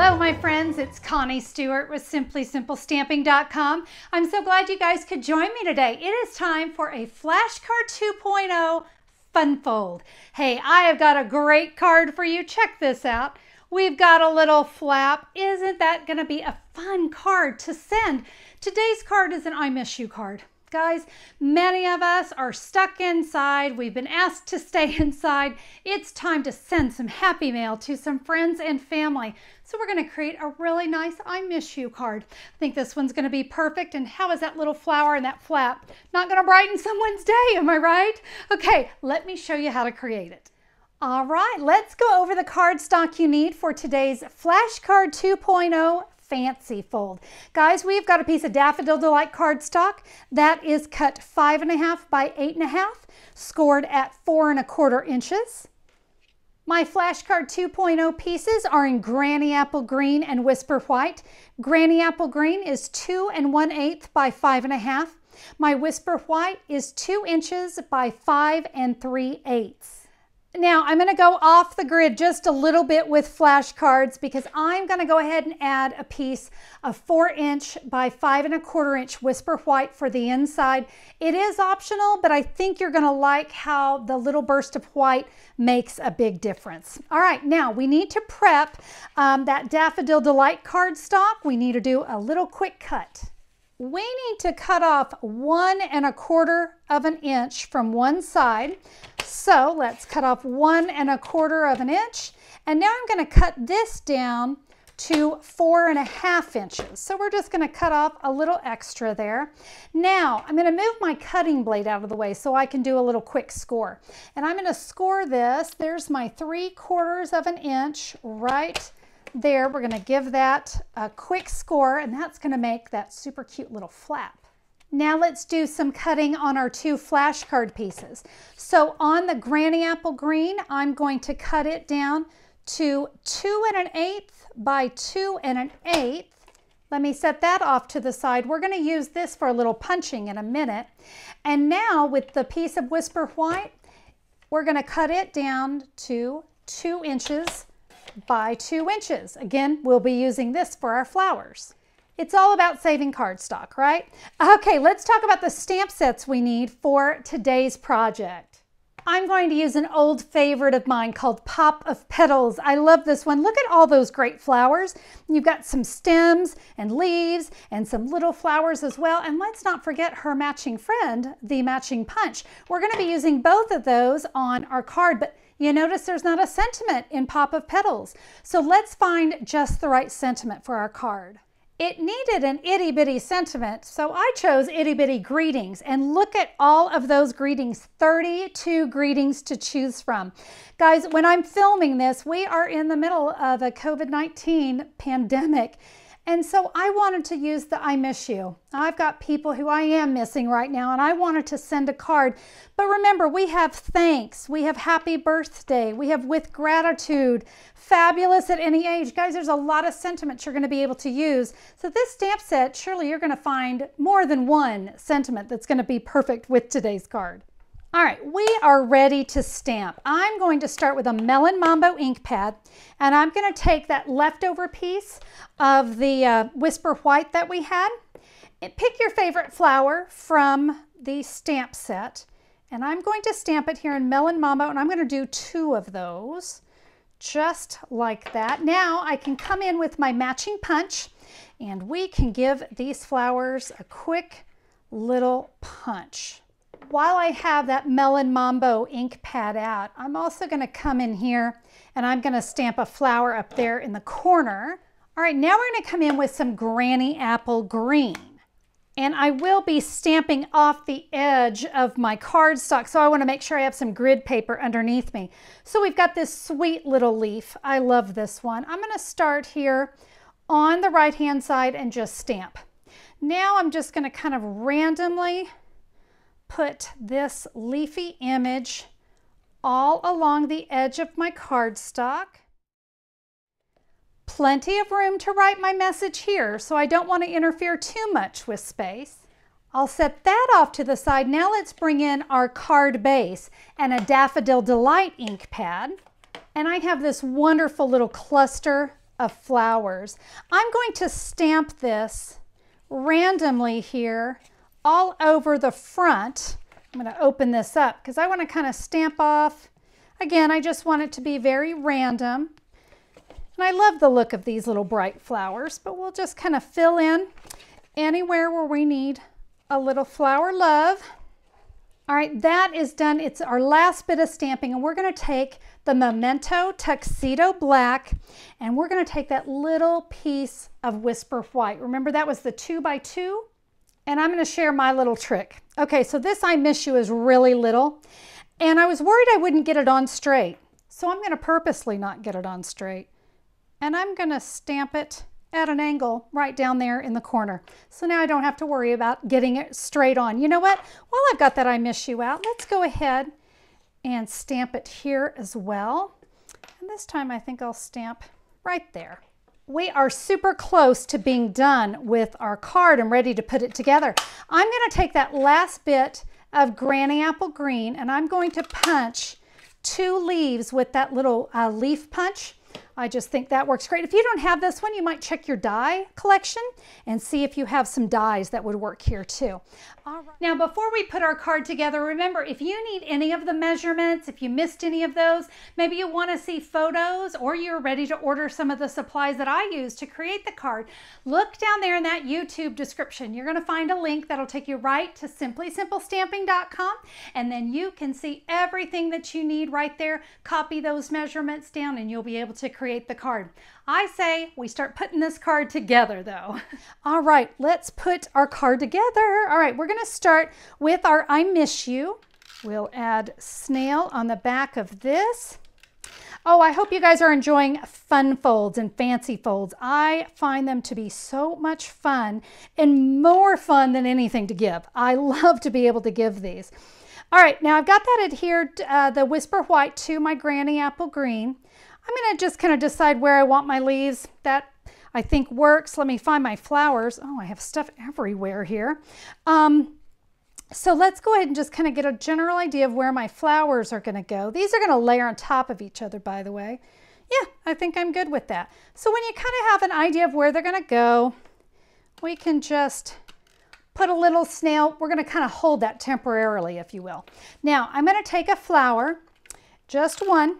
Hello, my friends. It's Connie Stewart with SimplySimpleStamping.com. I'm so glad you guys could join me today. It is time for a Flashcard 2.0 Fun Fold. Hey, I have got a great card for you. Check this out. We've got a little flap. Isn't that going to be a fun card to send? Today's card is an I Miss You card. Guys, many of us are stuck inside. We've been asked to stay inside. It's time to send some happy mail to some friends and family. So we're going to create a really nice I miss you card. I think this one's going to be perfect. And how is that little flower and that flap not going to brighten someone's day? Am I right? Okay, let me show you how to create it. All right, let's go over the cardstock you need for today's Flashcard 2.0 fancy fold. Guys, we've got a piece of Daffodil Delight cardstock that is cut five and a half by eight and a half, scored at four and a quarter inches. My flashcard 2.0 pieces are in Granny Apple Green and Whisper White. Granny Apple Green is two and one eighth by five and a half. My Whisper White is two inches by five and three eighths. Now I'm going to go off the grid just a little bit with flashcards because I'm going to go ahead and add a piece of four inch by five and a quarter inch whisper white for the inside. It is optional, but I think you're going to like how the little burst of white makes a big difference. All right, now we need to prep um, that Daffodil Delight cardstock. We need to do a little quick cut we need to cut off one and a quarter of an inch from one side. So let's cut off one and a quarter of an inch. And now I'm going to cut this down to four and a half inches. So we're just going to cut off a little extra there. Now I'm going to move my cutting blade out of the way so I can do a little quick score. And I'm going to score this. There's my three quarters of an inch right there. We're going to give that a quick score and that's going to make that super cute little flap. Now let's do some cutting on our two flashcard pieces. So on the Granny Apple Green, I'm going to cut it down to two and an eighth by two and an eighth. Let me set that off to the side. We're going to use this for a little punching in a minute. And now with the piece of Whisper White, we're going to cut it down to two inches by two inches. Again, we'll be using this for our flowers. It's all about saving cardstock, right? Okay, let's talk about the stamp sets we need for today's project. I'm going to use an old favorite of mine called Pop of Petals. I love this one. Look at all those great flowers. You've got some stems and leaves and some little flowers as well. And let's not forget her matching friend, the matching punch. We're going to be using both of those on our card, but you notice there's not a sentiment in Pop of Petals. So let's find just the right sentiment for our card. It needed an itty bitty sentiment, so I chose itty bitty greetings. And look at all of those greetings 32 greetings to choose from. Guys, when I'm filming this, we are in the middle of a COVID 19 pandemic. And so I wanted to use the I miss you. I've got people who I am missing right now, and I wanted to send a card. But remember, we have thanks, we have happy birthday, we have with gratitude, fabulous at any age. Guys, there's a lot of sentiments you're going to be able to use. So, this stamp set, surely you're going to find more than one sentiment that's going to be perfect with today's card. All right, we are ready to stamp. I'm going to start with a Melon Mambo ink pad, and I'm going to take that leftover piece of the uh, Whisper White that we had. Pick your favorite flower from the stamp set, and I'm going to stamp it here in Melon Mambo, and I'm going to do two of those, just like that. Now I can come in with my matching punch, and we can give these flowers a quick little punch while I have that Melon Mambo ink pad out, I'm also going to come in here and I'm going to stamp a flower up there in the corner. All right, now we're going to come in with some Granny Apple Green. And I will be stamping off the edge of my cardstock, so I want to make sure I have some grid paper underneath me. So we've got this sweet little leaf. I love this one. I'm going to start here on the right-hand side and just stamp. Now I'm just going to kind of randomly put this leafy image all along the edge of my cardstock. Plenty of room to write my message here, so I don't want to interfere too much with space. I'll set that off to the side. Now let's bring in our card base and a Daffodil Delight ink pad. And I have this wonderful little cluster of flowers. I'm going to stamp this randomly here all over the front. I'm going to open this up because I want to kind of stamp off. Again, I just want it to be very random. And I love the look of these little bright flowers, but we'll just kind of fill in anywhere where we need a little flower love. All right, that is done. It's our last bit of stamping, and we're going to take the Memento Tuxedo Black, and we're going to take that little piece of Whisper White. Remember, that was the two by two? And I'm going to share my little trick. Okay, so this I Miss You is really little, and I was worried I wouldn't get it on straight. So I'm going to purposely not get it on straight. And I'm going to stamp it at an angle right down there in the corner. So now I don't have to worry about getting it straight on. You know what? While I've got that I miss you out, let's go ahead and stamp it here as well. And this time I think I'll stamp right there. We are super close to being done with our card and ready to put it together. I'm going to take that last bit of Granny Apple Green and I'm going to punch two leaves with that little uh, leaf punch I just think that works great. If you don't have this one, you might check your die collection and see if you have some dies that would work here too. All right. Now, before we put our card together, remember, if you need any of the measurements, if you missed any of those, maybe you want to see photos or you're ready to order some of the supplies that I use to create the card, look down there in that YouTube description. You're going to find a link that'll take you right to simplysimplestamping.com and then you can see everything that you need right there. Copy those measurements down and you'll be able to create create the card. I say we start putting this card together though. All right, let's put our card together. All right, we're gonna start with our I Miss You. We'll add snail on the back of this. Oh, I hope you guys are enjoying fun folds and fancy folds. I find them to be so much fun and more fun than anything to give. I love to be able to give these. All right, now I've got that adhered, uh, the Whisper White to my Granny Apple Green. I'm going to just kind of decide where I want my leaves. That I think works. Let me find my flowers. Oh, I have stuff everywhere here. Um, so let's go ahead and just kind of get a general idea of where my flowers are going to go. These are going to layer on top of each other, by the way. Yeah, I think I'm good with that. So when you kind of have an idea of where they're going to go, we can just put a little snail. We're going to kind of hold that temporarily, if you will. Now, I'm going to take a flower, just one,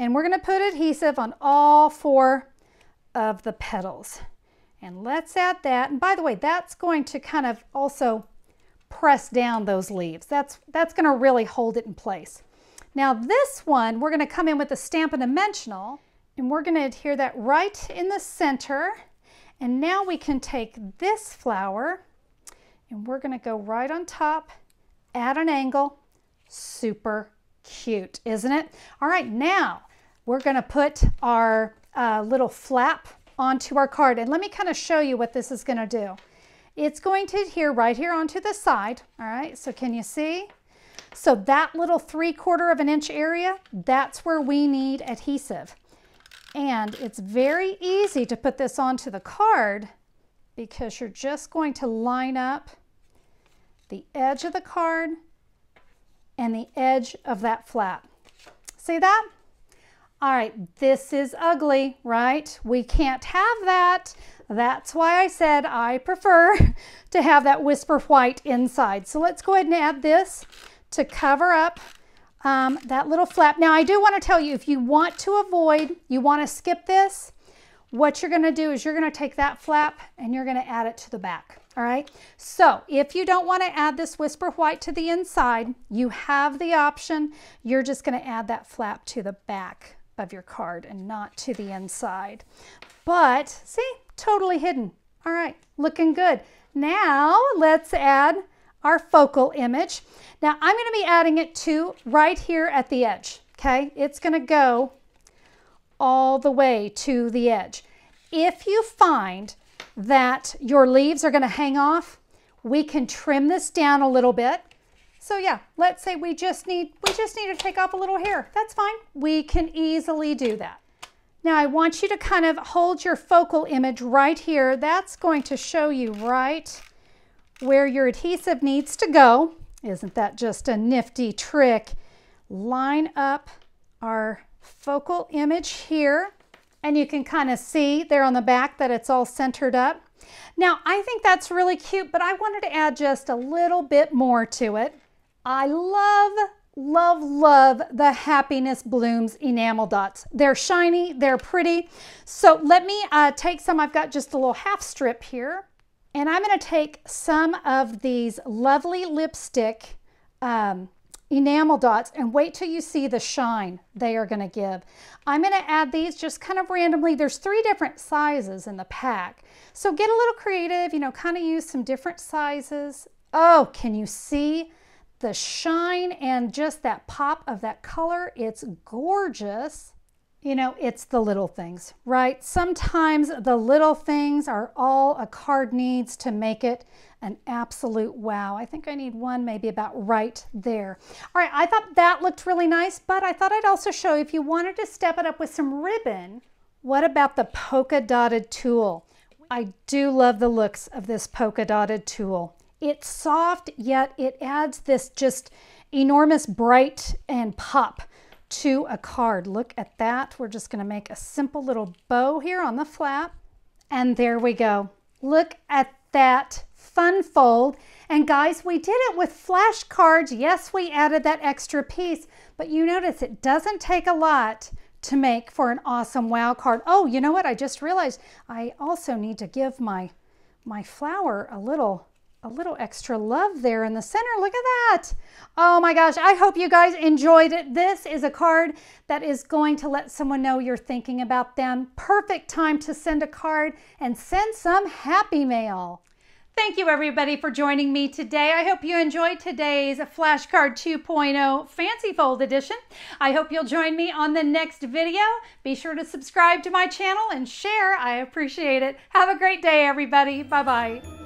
and we're going to put adhesive on all four of the petals. And let's add that. And by the way, that's going to kind of also press down those leaves. That's, that's going to really hold it in place. Now this one, we're going to come in with a Stampin' Dimensional and we're going to adhere that right in the center. And now we can take this flower and we're going to go right on top at an angle. Super cute, isn't it? All right, now we're going to put our uh, little flap onto our card. And let me kind of show you what this is going to do. It's going to adhere right here onto the side. All right, so can you see? So that little three quarter of an inch area, that's where we need adhesive. And it's very easy to put this onto the card because you're just going to line up the edge of the card and the edge of that flap. See that? All right, this is ugly, right? We can't have that. That's why I said I prefer to have that whisper white inside. So let's go ahead and add this to cover up um, that little flap. Now I do want to tell you, if you want to avoid, you want to skip this, what you're going to do is you're going to take that flap and you're going to add it to the back. All right. So if you don't want to add this whisper white to the inside, you have the option. You're just going to add that flap to the back of your card and not to the inside. But see, totally hidden. All right, looking good. Now let's add our focal image. Now I'm going to be adding it to right here at the edge. Okay, it's going to go all the way to the edge. If you find that your leaves are going to hang off, we can trim this down a little bit so yeah, let's say we just need we just need to take off a little hair. That's fine. We can easily do that. Now I want you to kind of hold your focal image right here. That's going to show you right where your adhesive needs to go. Isn't that just a nifty trick? Line up our focal image here And you can kind of see there on the back that it's all centered up. Now, I think that's really cute, but I wanted to add just a little bit more to it. I love, love, love the Happiness Blooms enamel dots. They're shiny, they're pretty. So let me uh, take some, I've got just a little half strip here. And I'm gonna take some of these lovely lipstick um, enamel dots and wait till you see the shine they are going to give. I'm going to add these just kind of randomly. There's three different sizes in the pack. So get a little creative, you know, kind of use some different sizes. Oh, can you see the shine and just that pop of that color? It's gorgeous. You know, it's the little things, right? Sometimes the little things are all a card needs to make it an absolute wow. I think I need one maybe about right there. All right, I thought that looked really nice, but I thought I'd also show if you wanted to step it up with some ribbon, what about the polka dotted tulle? I do love the looks of this polka dotted tulle. It's soft, yet it adds this just enormous bright and pop to a card. Look at that. We're just going to make a simple little bow here on the flap. And there we go. Look at that fun fold. And guys, we did it with flashcards. Yes, we added that extra piece, but you notice it doesn't take a lot to make for an awesome wow card. Oh, you know what? I just realized I also need to give my my flower a little a little extra love there in the center. Look at that. Oh my gosh, I hope you guys enjoyed it. This is a card that is going to let someone know you're thinking about them. Perfect time to send a card and send some happy mail. Thank you everybody for joining me today. I hope you enjoyed today's Flashcard 2.0 Fancy Fold Edition. I hope you'll join me on the next video. Be sure to subscribe to my channel and share. I appreciate it. Have a great day, everybody. Bye-bye.